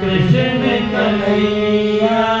Krishna Kanhaiya.